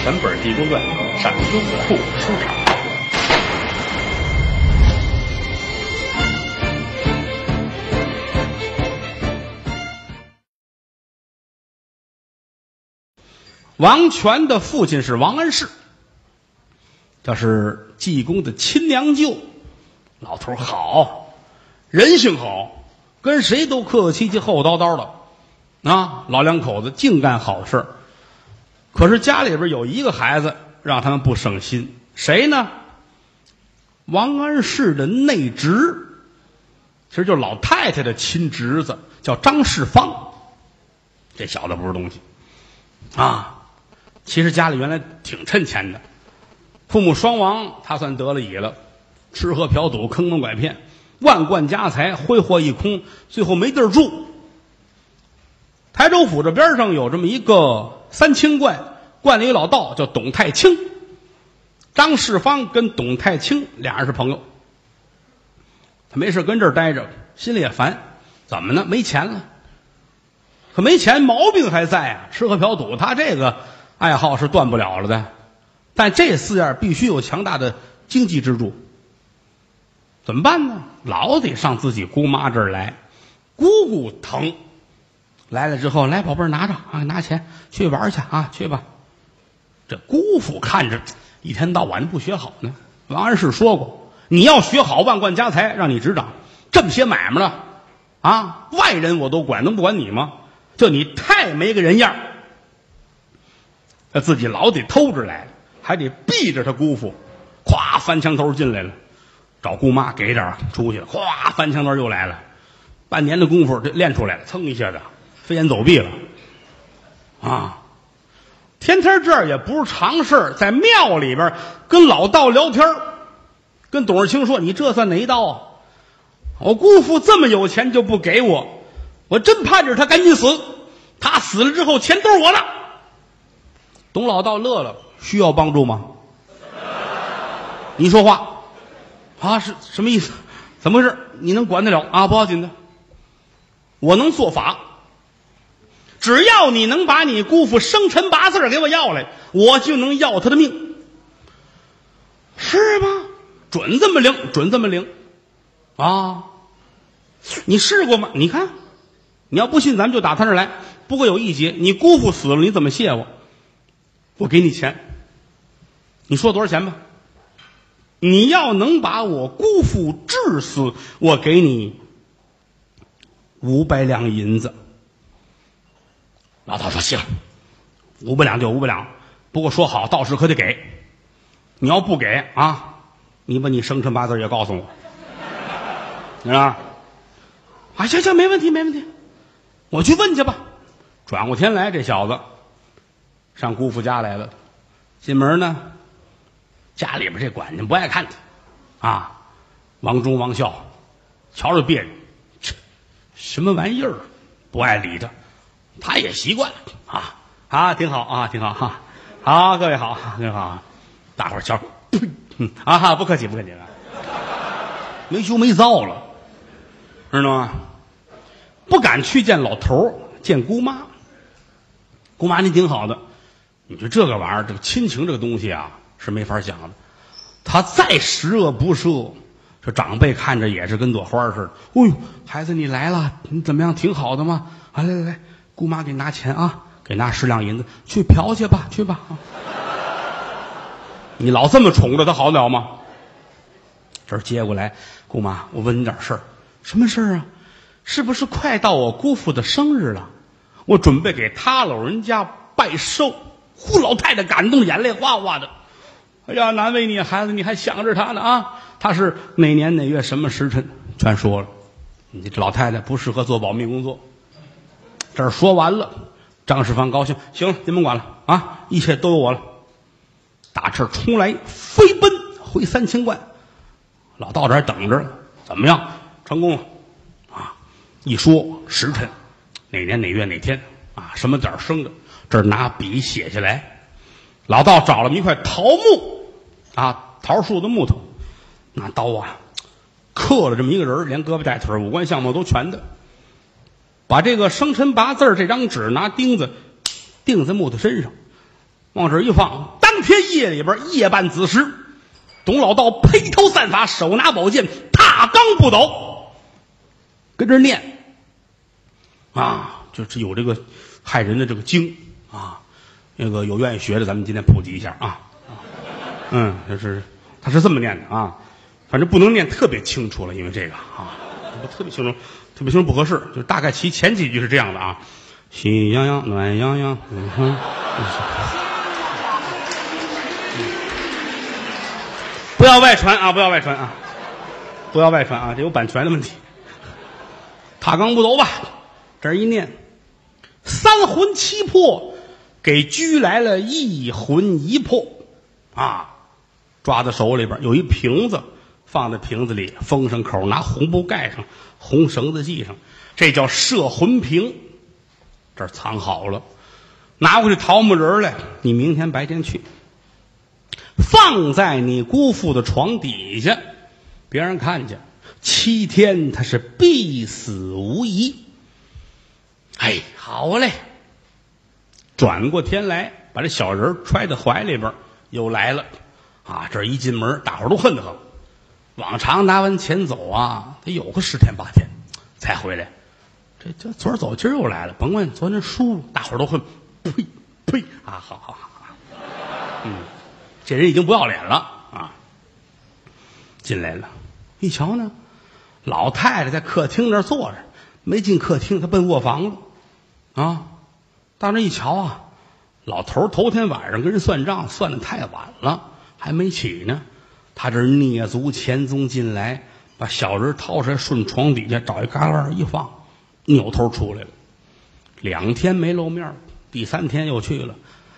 全本《地宫传》，上优酷书场。王权的父亲是王安石，这是济公的亲娘舅。老头好，人性好，跟谁都客客气气、厚道道的啊。老两口子净干好事可是家里边有一个孩子让他们不省心，谁呢？王安石的内侄，其实就是老太太的亲侄子，叫张世芳。这小子不是东西啊！其实家里原来挺趁钱的，父母双亡，他算得了乙了，吃喝嫖赌、坑蒙拐骗，万贯家财挥霍一空，最后没地儿住。台州府这边上有这么一个三清观，观里有老道叫董太清，张世芳跟董太清俩人是朋友。他没事跟这儿待着，心里也烦，怎么呢？没钱了，可没钱毛病还在啊，吃喝嫖赌，他这个。爱好是断不了了的，但这四样必须有强大的经济支柱。怎么办呢？老得上自己姑妈这儿来，姑姑疼。来了之后，来宝贝儿拿着啊，拿钱去玩去啊，去吧。这姑父看着一天到晚不学好呢。王安石说过，你要学好，万贯家财让你执掌，这么些买卖了啊，外人我都管，能不管你吗？就你太没个人样他自己老得偷着来，还得避着他姑父，咵翻墙头进来了，找姑妈给点出去了，咵翻墙头又来了，半年的功夫这练出来了，噌一下子飞檐走壁了，啊！天天这样也不是常事儿在庙里边跟老道聊天跟董事清说：“你这算哪一道啊？我姑父这么有钱就不给我，我真盼着他赶紧死，他死了之后钱都是我的。”董老道乐了，需要帮助吗？你说话，啊，是什么意思？怎么回事？你能管得了啊？不要紧的，我能做法。只要你能把你姑父生辰八字给我要来，我就能要他的命，是吗？准这么灵，准这么灵，啊！你试过吗？你看，你要不信，咱们就打他那儿来。不过有一节，你姑父死了，你怎么谢我？我给你钱，你说多少钱吧？你要能把我姑父治死，我给你五百两银子。老道说：“行，五百两就五百两，不过说好，到时可得给。你要不给啊，你把你生辰八字也告诉我，是吧？啊，行行，没问题，没问题，我去问去吧。转过天来，这小子。”上姑父家来了，进门呢，家里边这管家不爱看他，啊，王忠、王孝，瞧着别扭，切，什么玩意儿，不爱理他，他也习惯了，啊啊，挺好啊，挺好哈，好，各位好，各位好，大伙儿瞧，啊哈，不客气，不客气了，没羞没臊了，知道吗？不敢去见老头儿，见姑妈，姑妈你挺好的。你说这个玩意儿，这个亲情这个东西啊，是没法讲的。他再十恶不赦，这长辈看着也是跟朵花似的。哎呦，孩子你来了，你怎么样？挺好的吗？啊，来来来，姑妈给拿钱啊，给拿十两银子，去嫖去吧，去吧。你老这么宠着他，好了吗？这接过来，姑妈，我问你点事儿，什么事儿啊？是不是快到我姑父的生日了？我准备给他老人家拜寿。呼，老太太感动，眼泪哗哗的。哎呀，难为你孩子，你还想着他呢啊！他是哪年哪月什么时辰？全说了。你这老太太不适合做保密工作。这儿说完了，张世芳高兴，行了，您甭管了啊，一切都有我了。打这儿冲来，飞奔回三清观。老道这儿等着，怎么样？成功了啊！一说时辰，哪年哪月哪天啊？什么点儿生的？这儿拿笔写下来，老道找了一块桃木，啊，桃树的木头，拿刀啊，刻了这么一个人连胳膊带腿五官相貌都全的，把这个生辰八字这张纸拿钉子钉在木头身上，往这一放，当天夜里边夜半子时，董老道披头散发，手拿宝剑，踏罡不倒，跟这念啊，就是有这个害人的这个经啊，那个有愿意学的，咱们今天普及一下啊。嗯，就是他是这么念的啊，反正不能念特别清楚了，因为这个啊，不特别清楚，特别清楚不合适，就大概其前几句是这样的啊，喜洋洋，暖洋洋，嗯哼。不要外传啊！不要外传啊！不要外传啊！这有版权的问题。踏罡不走吧，这一念，三魂七魄给拘来了，一魂一魄啊，抓在手里边有一瓶子，放在瓶子里，封上口，拿红布盖上，红绳子系上，这叫摄魂瓶，这儿藏好了，拿回去桃木人来，你明天白天去。放在你姑父的床底下，别人看见，七天他是必死无疑。哎，好嘞！转过天来，把这小人揣在怀里边，又来了。啊，这一进门，大伙都恨得很。往常拿完钱走啊，得有个十天八天才回来。这这昨儿走，今儿又来了。甭问昨天输，大伙儿都会。呸呸！啊，好好好，嗯。这人已经不要脸了啊！进来了，一瞧呢，老太太在客厅那坐着，没进客厅，她奔卧房了啊！到那一瞧啊，老头头天晚上跟人算账算的太晚了，还没起呢。他这蹑足潜踪进来，把小人掏出来，顺床底下找一旮旯一放，扭头出来了。两天没露面，第三天又去了。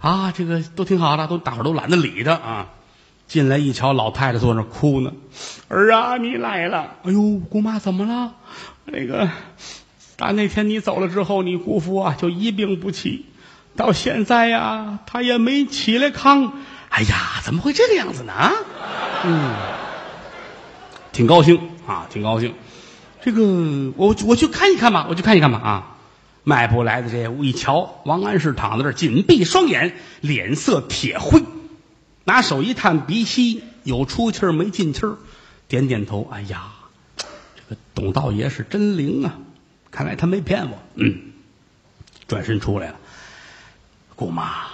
啊，这个都挺好的，都大伙都懒得理他啊。进来一瞧，老太太坐那哭呢。儿啊，你来了！哎呦，姑妈怎么了？那个，打那天你走了之后，你姑父啊就一病不起，到现在呀，他也没起来炕。哎呀，怎么会这个样子呢？嗯，挺高兴啊，挺高兴。这个，我我去看一看吧，我去看一看吧啊。迈步来的这屋一瞧，王安石躺在这儿，紧闭双眼，脸色铁灰，拿手一探鼻息，有出气儿没进气儿，点点头。哎呀，这个董道爷是真灵啊！看来他没骗我。嗯，转身出来了。姑妈，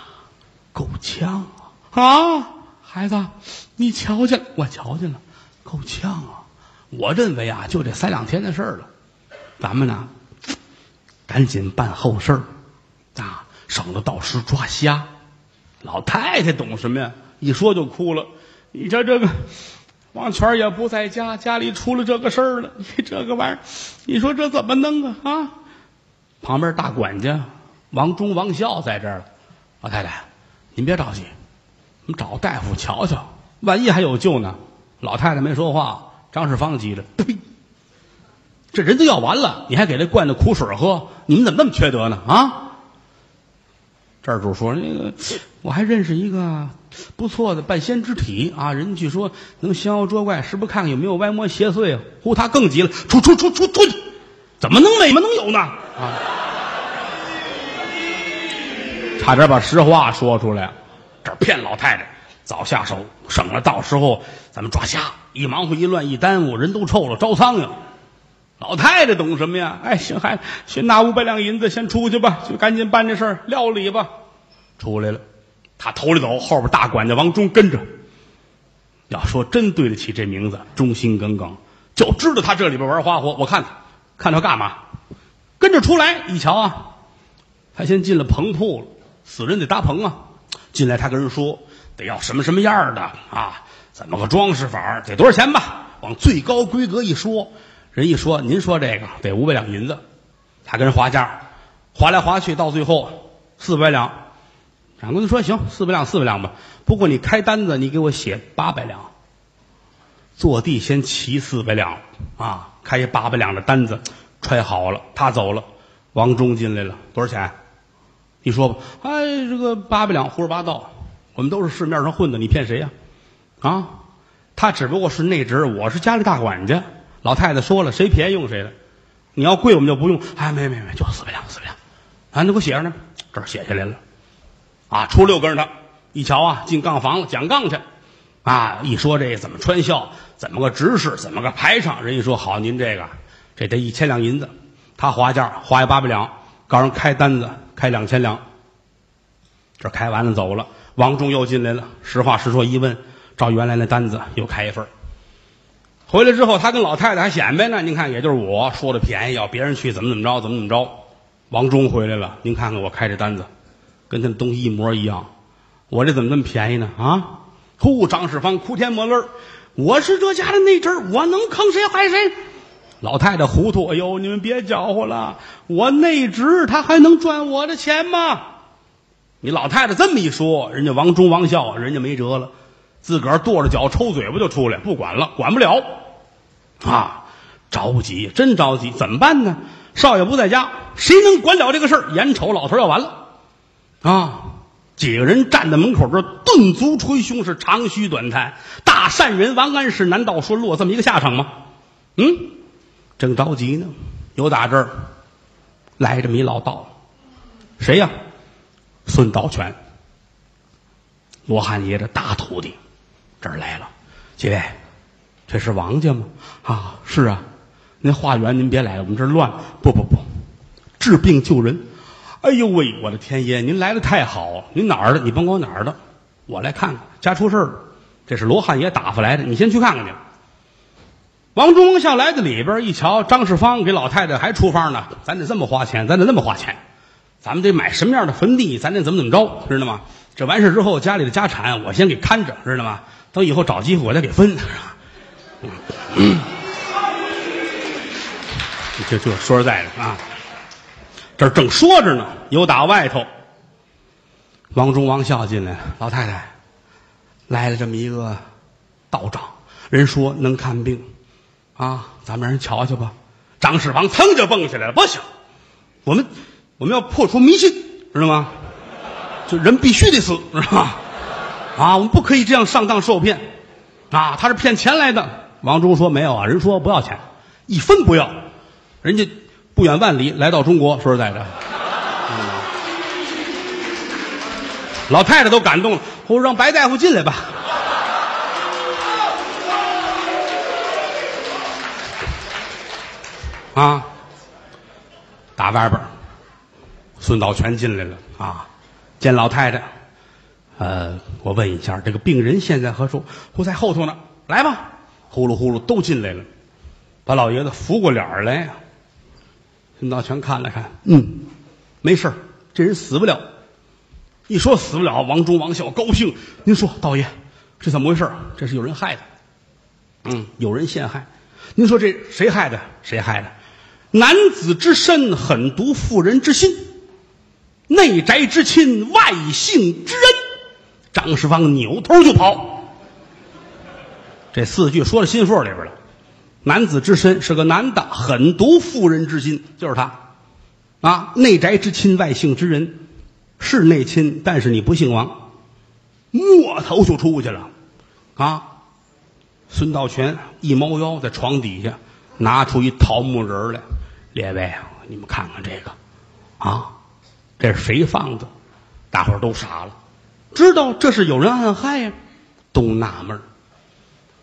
够呛！啊，孩子，你瞧见？我瞧见了，够呛啊！我认为啊，就这三两天的事儿了。咱们呢？赶紧办后事儿，啊，省得到时抓瞎。老太太懂什么呀？一说就哭了。你这这个，王全也不在家，家里出了这个事儿了。你这个玩意儿，你说这怎么弄啊？啊！旁边大管家王忠、王孝在这儿了。老太太，您别着急，我们找大夫瞧瞧，万一还有救呢。老太太没说话，张世芳急了，呸！这人都要完了，你还给他灌那苦水喝？你们怎么那么缺德呢？啊！这儿主说：“那个，我还认识一个不错的半仙之体啊，人据说能降妖捉怪，是不是看看有没有歪魔邪祟啊？”呼，他更急了：“出出出出出去！怎么能没？怎么能有呢？啊！差点把实话说出来，这骗老太太，早下手，省了到时候咱们抓瞎。一忙活一乱一耽误，人都臭了，招苍蝇。”老太太懂什么呀？哎，行，孩子，先拿五百两银子，先出去吧，就赶紧办这事儿料理吧。出来了，他头里走，后边大管家王忠跟着。要说真对得起这名字，忠心耿耿，就知道他这里边玩花活。我看他，看他干嘛？跟着出来一瞧啊，他先进了棚铺了，死人得搭棚啊。进来，他跟人说得要什么什么样的啊？怎么个装饰法？得多少钱吧？往最高规格一说。人一说，您说这个得五百两银子，他跟人划价，划来划去，到最后四百两。掌柜的说：“行，四百两，四百两吧。不过你开单子，你给我写八百两。坐地先齐四百两啊，开一八百两的单子，揣好了。他走了，王忠进来了，多少钱？你说吧。哎，这个八百两胡说八道，我们都是市面上混的，你骗谁呀？啊，他只不过是内职，我是家里大管家。”老太太说了，谁便宜用谁的。你要贵，我们就不用。哎，没没没，就四百两，四百两。啊，你给我写上呢，这儿写下来了。啊，出六跟着，他一瞧啊，进杠房了，讲杠去。啊，一说这怎么穿孝，怎么个执事，怎么个排场，人一说好，您这个这得一千两银子，他划价划一八百两，告人开单子开两千两。这开完了走了，王忠又进来了，实话实说一问，照原来那单子又开一份儿回来之后，他跟老太太还显摆呢。您看，也就是我说的便宜，要别人去怎么怎么着，怎么怎么着。王忠回来了，您看看我开这单子，跟他的东西一模一样，我这怎么那么便宜呢？啊！呼，张世芳哭天抹泪儿我是这家的内侄，我能坑谁害谁？老太太糊涂，哎呦，你们别搅和了，我内侄他还能赚我的钱吗？你老太太这么一说，人家王忠、王孝，人家没辙了，自个儿跺着脚抽嘴巴就出来，不管了，管不了，啊，着急，真着急，怎么办呢？少爷不在家，谁能管了这个事儿？眼瞅老头要完了，啊，几个人站在门口这儿顿足捶胸，是长吁短叹。大善人王安石，难道说落这么一个下场吗？嗯，正着急呢，有打这儿来这么一老道，谁呀？孙道全，罗汉爷的大徒弟，这儿来了。几位，这是王家吗？啊，是啊。您化缘，您别来了，我们这儿乱。不不不，治病救人。哎呦喂，我的天爷，您来的太好。您哪儿的？你甭管我哪儿的，我来看看。家出事了，这是罗汉爷打发来的，你先去看看去。王忠孝来到里边一瞧，张世芳给老太太还出方呢。咱得这么花钱，咱得那么花钱。咱们得买什么样的坟地？咱得怎么怎么着，知道吗？这完事之后，家里的家产我先给看着，知道吗？等以后找机会我再给分，是吧？嗯，这这说实在的啊，这正说着呢，有打外头，王忠、王孝进来了，老太太来了这么一个道长，人说能看病啊，咱们让人瞧瞧吧。张世芳噌就蹦起来了，不行，我们。我们要破除迷信，知道吗？就人必须得死，知道吗？啊，我们不可以这样上当受骗，啊，他是骗钱来的。王忠说没有啊，人说不要钱，一分不要。人家不远万里来到中国，说实在的，老太太都感动了，我说让白大夫进来吧。啊，打外边孙道全进来了啊，见老太太，呃，我问一下，这个病人现在何处？不在后头呢。来吧，呼噜呼噜都进来了，把老爷子扶过脸来。孙道全看了看，嗯，没事这人死不了。一说死不了，王忠、王孝高兴。您说，道爷，这怎么回事？这是有人害的，嗯，有人陷害。您说这谁害的？谁害的？男子之身，狠毒妇人之心。内宅之亲，外姓之恩。张世芳扭头就跑。这四句说到心腹里边了。男子之身是个男的，狠毒妇人之心，就是他。啊，内宅之亲，外姓之人，是内亲，但是你不姓王。摸头就出去了。啊，孙道全一猫腰在床底下拿出一桃木人来，列位，你们看看这个，啊。这是谁放的？大伙儿都傻了，知道这是有人暗害呀，都纳闷儿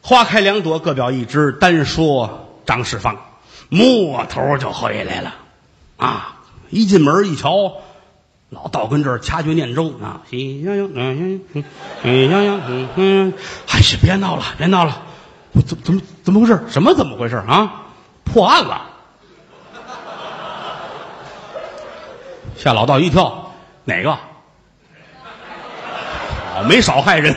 花开两朵，各表一枝。单说张世芳，摸头就回来了。啊，一进门一瞧，老道跟这儿掐诀念咒啊，喜洋洋，嗯嗯，喜洋洋，嗯嗯，哎呀，别闹了，别闹了，怎么怎么怎么回事？什么怎么回事啊？破案了。吓老道一跳，哪个？好，没少害人。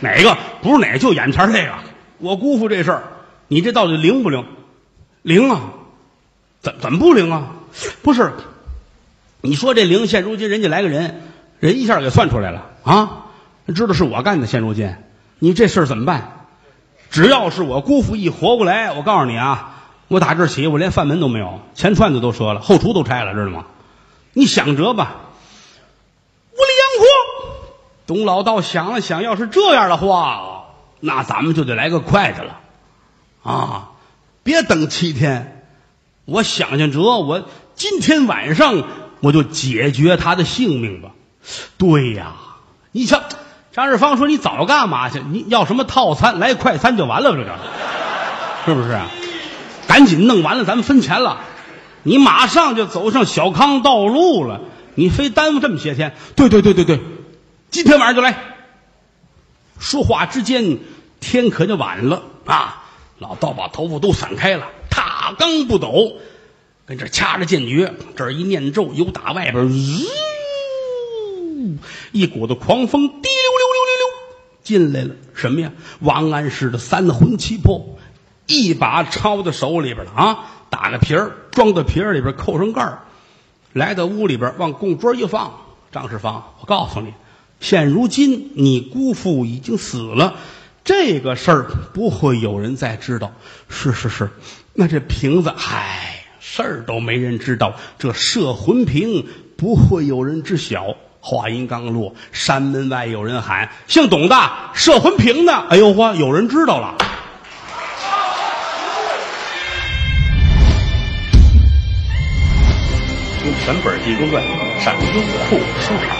哪个？不是哪个，就眼前这个。我姑父这事儿，你这到底灵不灵？灵啊！怎怎么不灵啊？不是，你说这灵，现如今人家来个人，人一下给算出来了啊！知道是我干的，现如今，你这事儿怎么办？只要是我姑父一活过来，我告诉你啊。我打这儿起，我连饭门都没有，前串子都折了，后厨都拆了，知道吗？你想辙吧。无力养活。董老道想了想，要是这样的话，那咱们就得来个快的了，啊！别等七天，我想想辙，我今天晚上我就解决他的性命吧。对呀，你瞧，张日芳说你早干嘛去？你要什么套餐？来快餐就完了，这个 是不是？赶紧弄完了，咱们分钱了。你马上就走上小康道路了，你非耽误这么些天？对对对对对，今天晚上就来。说话之间，天可就晚了啊！老道把头发都散开了，踏罡不抖，跟这掐着剑诀，这儿一念咒，由打外边，呜一股子狂风滴溜溜溜溜溜进来了。什么呀？王安石的三魂七魄，一把抄在手里边了啊！打个皮儿，装到皮儿里边，扣上盖儿，来到屋里边，往供桌一放。张世芳，我告诉你。现如今，你姑父已经死了，这个事儿不会有人再知道。是是是，那这瓶子，唉，事儿都没人知道。这摄魂瓶不会有人知晓。话音刚落，山门外有人喊：“姓董的，摄魂瓶呢。”哎呦嚯，有人知道了。全本《集中传》上优酷书。